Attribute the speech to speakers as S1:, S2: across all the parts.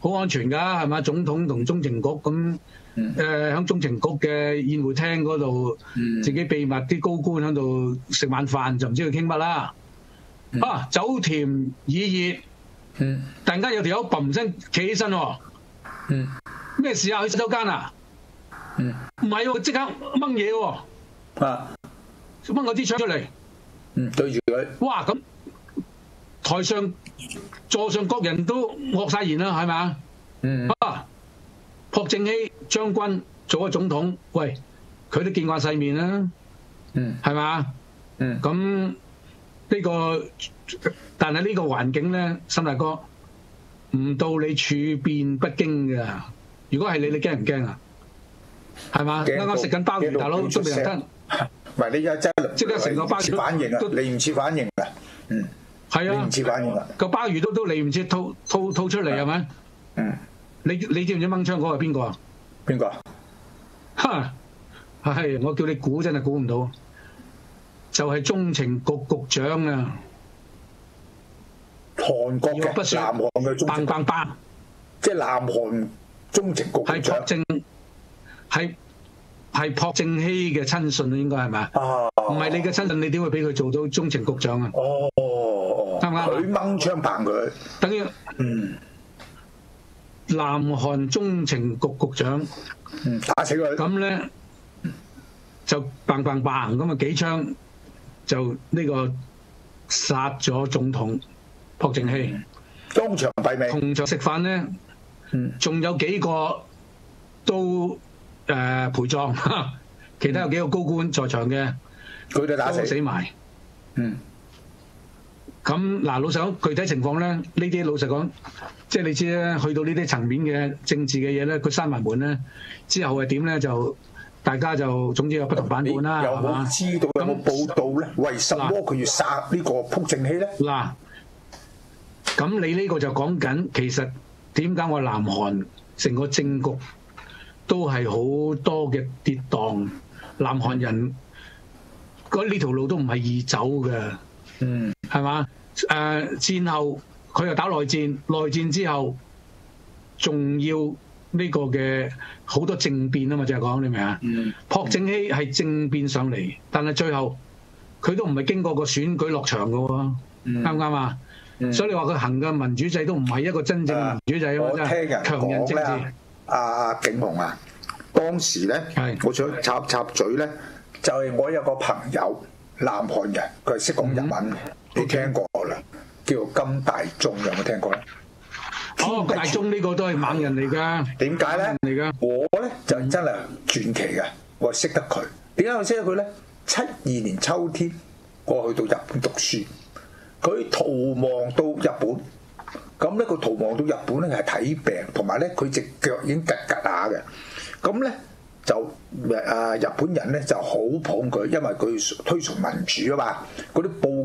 S1: 好安全㗎，係嘛？總統同中情局咁
S2: 嗯
S1: 誒喺中情局嘅宴會廳嗰度，
S2: 嗯
S1: 自己秘密啲高官喺度食晚飯，就唔知佢傾乜啦。
S2: 嗯
S1: 啊，酒甜已熱，
S2: 嗯
S1: 突然間有條友砰聲企起身喎，
S2: 嗯
S1: 咩事啊？去洗手間啊？
S2: 嗯
S1: 唔係喎，即刻掹嘢喎，
S2: 啊
S1: 掹個支槍出嚟。
S2: 嗯對住佢
S1: 哇！咁台上座上各人都惡晒言啦，係咪啊？
S2: 嗯
S1: 啊！朴正熙將軍做咗總統，喂，佢都見慣世面啦，
S2: 嗯
S1: 係咪啊？
S2: 嗯
S1: 咁呢、個，但係呢個環境咧，森大哥唔到你處變不驚㗎。如果係你，你驚唔驚啊？係嘛？啱啱食緊鮑魚，大佬都未人吞，
S2: 唔係你而家真係
S1: 即刻成個
S2: 包唔切反應啊！
S1: 都
S2: 你唔切反應啊！嗯，
S1: 係啊
S2: 你唔，知反應啊！
S1: 個鮑魚都都嚟唔切吐吐吐出嚟係咪？
S2: 嗯，
S1: 你你知唔知掹槍嗰個係邊個啊？
S2: 邊個啊？
S1: 哈！係我叫你估真係估唔到，就係、中情局局長啊！
S2: 韓國嘅南韓嘅中
S1: 棒
S2: 情局，
S1: 棒棒，
S2: 即係南韓中情局局
S1: 係
S2: 長
S1: 朴正係係朴正熙嘅親信啊，應該係咪啊？
S2: 啊！
S1: 唔係你嘅親信，你點會俾佢做到中情局長啊？
S2: 哦哦，
S1: 啱唔啱啊
S2: 佢掹槍棒佢，
S1: 等於
S2: 嗯
S1: 南韓中情局局長
S2: 嗯，打死佢，
S1: 咁咧就棒棒棒咁啊幾槍就呢個殺咗總統朴正熙。
S2: 當場斃命。
S1: 同場食飯咧，
S2: 嗯
S1: 仲有幾個都誒、呃陪葬，其他有幾個高官在場嘅
S2: 佢哋打死。
S1: 死埋。
S2: 嗯
S1: 咁嗱，老實講，具體情況咧，呢啲老實講，即係你知咧，去到呢啲層面嘅政治嘅嘢咧，佢閂埋門咧，之後係點咧，就大家就總之有不同版
S2: 你
S1: 本啦，
S2: 有冇？知道有冇報道咧？為什麼佢要殺呢個朴正熙咧？
S1: 嗱，咁你呢個就講緊，其實點解我南韓成個政局都係好多嘅跌宕，南韓人嗰呢條路都唔係易走嘅，
S2: 嗯
S1: 係嘛？誒、戰後佢又打內戰，內戰之後仲要呢個嘅好多政變啊嘛，就係講你明啊？
S2: 嗯
S1: 朴正熙係政變上嚟，但係最後佢都唔係經過個選舉落場嘅喎，
S2: 嗯
S1: 啱唔啱啊？
S2: 嗯
S1: 所以你話佢行嘅民主制都唔係一個真正嘅民主制啊嘛，真係
S2: 人
S1: 強人政治。，
S2: 阿景雄啊，當時咧
S1: 係，
S2: 我想插插嘴咧，就係、我有個朋友，南韓人，佢係識講日文，你聽過啦，叫做金大中，有冇聽過咧？
S1: 哦，大中呢個都係猛人嚟㗎，
S2: 點解咧？
S1: 嚟㗎。
S2: 我咧就真係傳奇嘅，我識得佢。點解我識得佢咧？七二年秋天，我去到日本讀書，佢逃亡到日本。咁咧，佢逃亡到日本咧係睇病，同埋咧佢隻腳已經吉吉下嘅。咁咧就誒日本人咧就好捧佢，因為佢推崇民主啊嘛。嗰啲報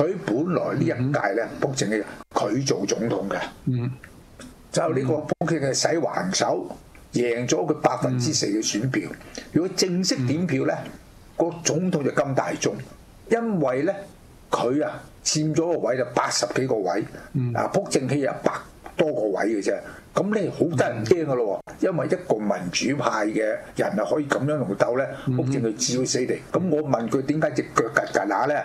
S1: 佢
S2: 本來呢一屆咧，朴正熙佢做總統嘅。
S1: 嗯，
S2: 就呢個朴正熙使橫手，贏咗佢百分之四嘅選票。如果正式點票咧，個總統就金大中，因為咧佢啊佔咗個位就八十幾個位，啊朴正熙一百多個位嘅啫。咁你好得人驚噶咯喎，因為一個民主派嘅人啊可以咁樣同佢鬥咧，朴正熙照死地。咁我問佢點解只腳拮拮下咧？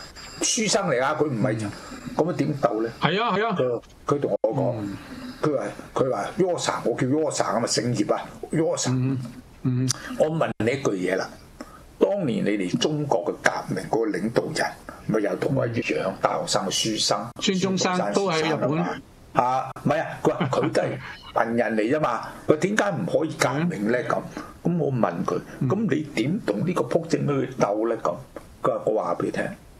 S2: 書生嚟啊，佢唔係咁樣點鬥咧？
S1: 係啊係啊，
S2: 佢佢同我講，佢話佢話 Yosa，我叫 Yosa 咁啊，姓葉啊，Yosa。我問你一句嘢啦，當年你哋中國嘅革命嗰個領導人，咪又同我一樣大學生嘅書生，
S1: 孫中山都喺日本。
S2: 啊，唔係啊，佢話佢都係文人嚟啫嘛，佢點解唔可以革命咧？咁咁我問佢，咁你點同呢個朴正去鬥咧？咁佢話我話俾你聽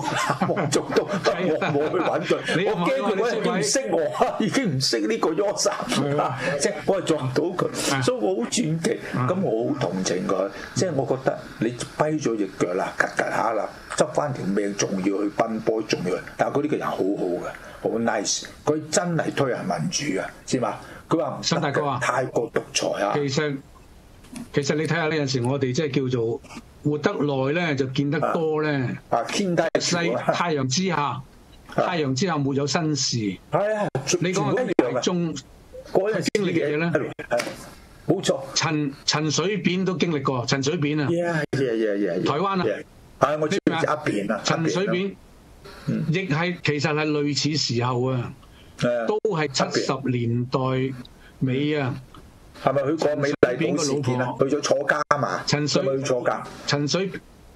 S2: 南韓總統，我冇去揾佢，我驚佢已經唔識我，已經唔識呢個 Yosa，即係我係撞到佢，所以我好傳奇。咁我好同情佢，即係我覺得你跛咗隻腳啦，趌趌下啦，執翻條命，仲要去奔波，仲要去。但係佢呢個人好好嘅，好 nice，佢真係推行民主啊，知嘛？佢話
S1: 新大哥啊，
S2: 太過獨裁啊。
S1: 其實其實你睇下呢陣時，我哋即係叫做。活得耐咧，就見得多咧。
S2: 啊，天低
S1: 西太陽之下，太陽之下沒有新事。
S2: 係啊，
S1: 你講嘅中嗰陣經歷嘅嘢咧，
S2: 冇錯。
S1: 陳陳水扁都經歷過，陳水扁啊，台灣啊，
S2: 係我知一邊啊，
S1: 陳水扁亦係其實係類似時候啊，都係七十年代尾啊。
S2: 係咪佢過美麗島事件啊？去咗坐監嘛？
S1: 陳水。
S2: 去坐監，
S1: 陳水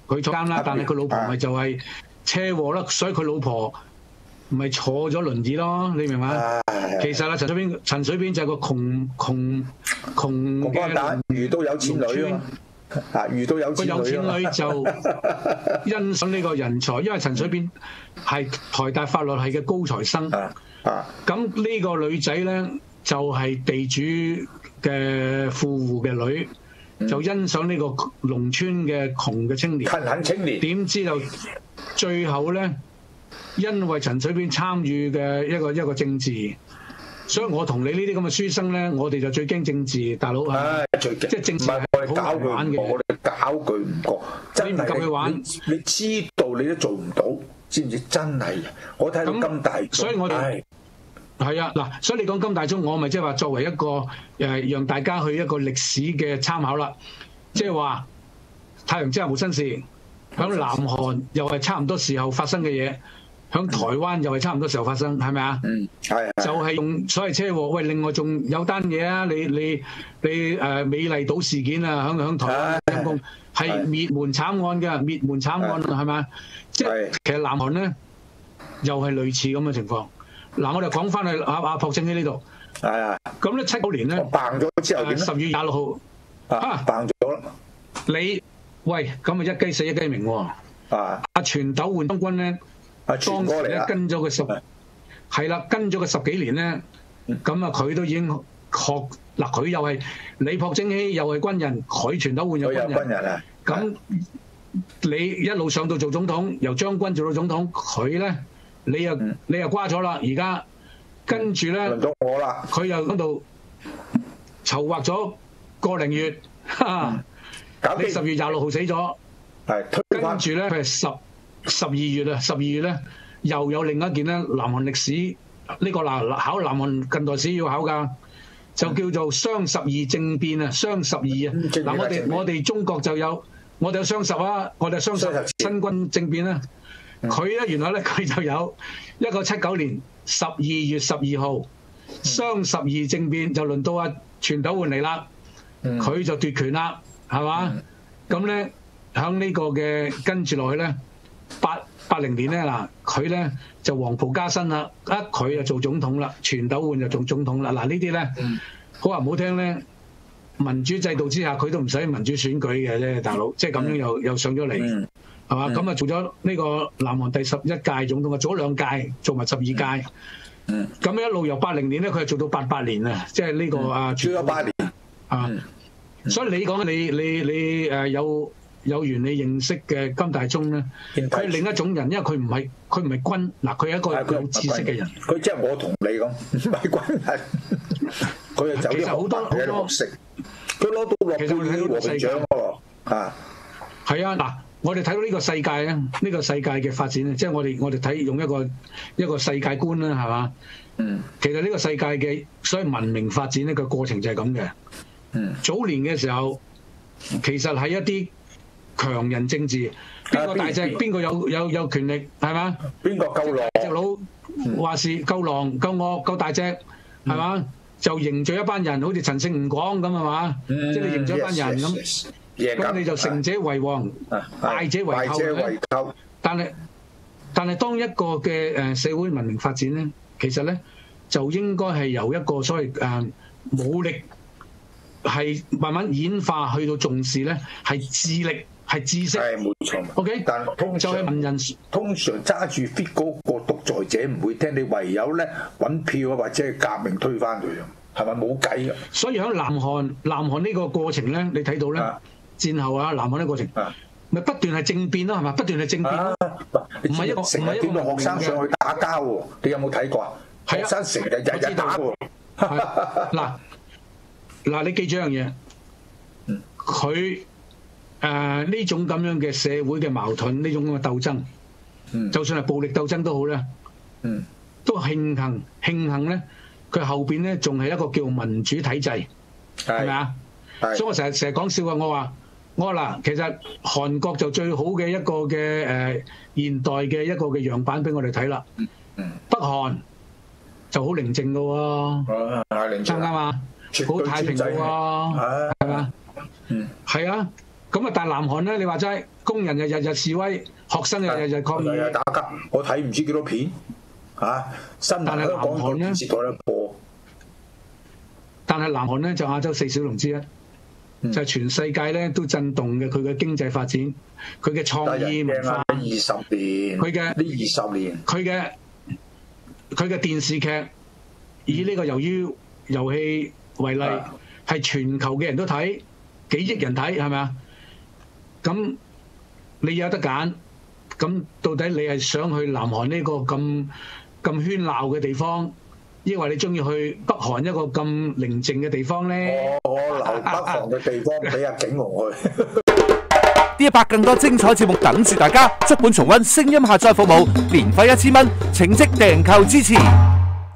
S1: 佢坐監啦，但係佢老婆咪就係車禍啦，所以佢老婆咪坐咗輪椅咯，你明嘛？其實啊，陳水扁陳水扁就係個窮窮窮嘅
S2: 遇到有錢女啊，遇到有錢女，
S1: 個有錢女就 欣賞呢個人才，因為陳水扁係台大法律系嘅高材生。啊。咁呢個女仔咧就係地主嘅富户嘅女就欣賞呢個農村嘅窮嘅青年，
S2: 勤懇青年。
S1: 點知就最後咧，因為陳水扁參與嘅一個一個政治，所以我同你呢啲咁嘅書生咧，我哋就最驚政治，大佬
S2: 係
S1: 即係政治係好難玩嘅。
S2: 我哋搞佢唔過，真係
S1: 你，玩
S2: 你，你知道你都做唔到，知唔知？真係我睇到咁大，
S1: 所以我哋。係啊，嗱，所以你講金大中，我咪即係話作為一個誒，讓大家去一個歷史嘅參考啦。即係話太陽之下無新事，響南韓又係差唔多時候發生嘅嘢，響台灣又係差唔多時候發生，係咪啊？
S2: 嗯，係。
S1: 就係用所謂車禍。喂，另外仲有單嘢啊！你你你誒美麗島事件啊，響響台灣陰公係滅門慘案嘅，滅門慘案係咪啊？即係其實南韓咧又係類似咁嘅情況。嗱，我哋講翻去阿阿朴正熙呢度，
S2: 係啊，
S1: 咁咧七九年咧，
S2: 辦咗之後點？
S1: 十月廿六號
S2: 啊，辦咗啦。
S1: 你喂，咁啊一雞死一雞鳴喎。
S2: 啊，
S1: 阿全斗換將軍咧，當時咧跟咗佢十，係啦，跟咗佢十幾年咧，咁啊佢都已經學嗱，佢又係李朴正熙又係軍人，佢全斗換又係軍人啊。咁你一路上到做總統，由將軍做到總統，佢咧。你又你又瓜咗啦！而家跟住咧，
S2: 輪到我啦。
S1: 佢又嗰度籌劃咗個零月，嗯、你十月廿六號死咗，
S2: 係
S1: 跟住咧佢係十十二月啊，十二月咧又有另一件咧南韓歷史呢、呢個嗱考南韓近代史要考㗎，就叫做雙十二政變啊！雙十二啊！嗱、嗯，我哋我哋中國就有我哋有雙十啊，我哋有雙十新軍政變啦。佢咧原來咧佢就有一個七九年十二月十二號雙十二政變就輪到阿全斗煥嚟啦，佢、嗯、就奪權啦，係嘛？咁咧喺呢個嘅跟住落去咧，八八零年咧嗱，佢咧就黃袍加身啦，一佢就做總統啦，全斗煥就做總統啦。嗱呢啲咧，
S2: 嗯。
S1: 好話唔好聽咧，民主制度之下佢都唔使民主選舉嘅啫，大佬，即係咁樣又又上咗嚟。
S2: 嗯
S1: 係嘛？
S2: 嗯。
S1: 咁啊做咗呢個南韓第十一屆總統啊，做咗兩屆，做埋十二屆。
S2: 嗯，
S1: 咁一路由八零年咧，佢係做到八八年啊，即係呢個啊，
S2: 做咗八年，
S1: 啊。
S2: 嗯。
S1: 所以你講你你你誒有有緣你認識嘅金大中咧，
S2: 應該
S1: 佢係另一種人，因為佢唔係佢唔係軍，嗱佢係一
S2: 係佢
S1: 個有知識嘅人。
S2: 佢即係我同你咁，唔係軍人，佢係走啲
S1: 其實好多
S2: 學嘅學識，佢攞到諾
S1: 其實我哋睇到
S2: 貝爾和平獎喎，啊，
S1: 係啊，嗱，我哋睇到呢個世界咧，呢、個世界嘅發展咧，即係我哋我哋睇用一個一個世界觀啦，係嘛？
S2: 嗯
S1: 其實呢個世界嘅所謂文明發展呢個過程就係咁嘅。
S2: 嗯
S1: 早年嘅時候，其實係一啲強人政治，邊個大隻，
S2: 邊
S1: 邊個有有有權力，係嘛？
S2: 邊個夠狼？
S1: 隻佬話事夠狼、夠惡、夠大隻，係嘛？就凝聚一班人，好似陳勝吳廣咁係嘛？
S2: 嗯
S1: 即係你凝聚一班人咁
S2: yes, yes，贏
S1: 咁你就成者為王，
S2: 啊
S1: 敗者為寇
S2: 敗者為寇，
S1: 但係但係當一個嘅誒社會文明發展咧，其實咧就應該係由一個所謂誒武力係慢慢演化去到重視咧，係智力係知識。
S2: 係冇錯。
S1: OK，
S2: 但通常
S1: 就人
S2: 通常揸住 fit 嗰個獨裁者唔會聽，你唯有咧揾票啊，或者係革命推翻佢啊，係咪冇計嘅？
S1: 所以喺南韓南韓呢個過程咧，你睇到咧
S2: 啊
S1: 戰後啊，南韓呢個過程
S2: 啊
S1: 咪不斷係政變咯，係嘛？不斷係政變咯。
S2: 啊！你
S1: 唔係一個
S2: 成
S1: 唔係一個
S2: 日見到學生上去打交喎，你有冇睇過啊？
S1: 係啊
S2: 學生成日日日打喎。
S1: 嗱嗱，你記住一樣嘢
S2: 嗯，
S1: 佢誒呢種咁樣嘅社會嘅矛盾，呢種咁嘅鬥爭，
S2: 嗯
S1: 就算係暴力鬥爭都好咧，
S2: 嗯
S1: 都慶幸慶幸咧，佢後邊咧仲係一個叫民主體制，係咪啊？所以我成日成日講笑啊！我話我話嗱，其實韓國就最好嘅一個嘅誒、呃、現代嘅一個嘅樣板俾我哋睇啦。
S2: 嗯
S1: 北韓就好寧靜嘅喎，
S2: 啊，領
S1: 啱唔啱啊？好太平嘅喎，
S2: 啊
S1: 係嘛？
S2: 嗯，
S1: 係啊。咁啊，但係南韓咧，你話齋，工人又日日示威，學生又日日抗議，
S2: 打交，我睇唔知幾多片嚇，新聞
S1: 但係
S2: 香港
S1: 南韓呢？
S2: 電視台咧播，
S1: 但係南韓咧就亞洲四小龍之一，
S2: 嗯
S1: 就係全世界咧都震動嘅佢嘅經濟發展，佢嘅創意文化。
S2: 二十年，
S1: 佢嘅
S2: 呢二十年，
S1: 佢嘅佢嘅電視劇，以呢個魷魚遊戲為例，
S2: 啊
S1: 係全球嘅人都睇，幾億人睇，係咪啊？咁你有得揀，咁到底你係想去南韓呢個咁咁喧鬧嘅地方，抑或你中意去北韓一個咁寧靜嘅地方咧？
S2: 我我留北韓嘅地方俾阿景龍去。
S3: 呢一百更多精彩節目等住大家，足本重温聲音下載服務，年費一千蚊，請即訂購支持。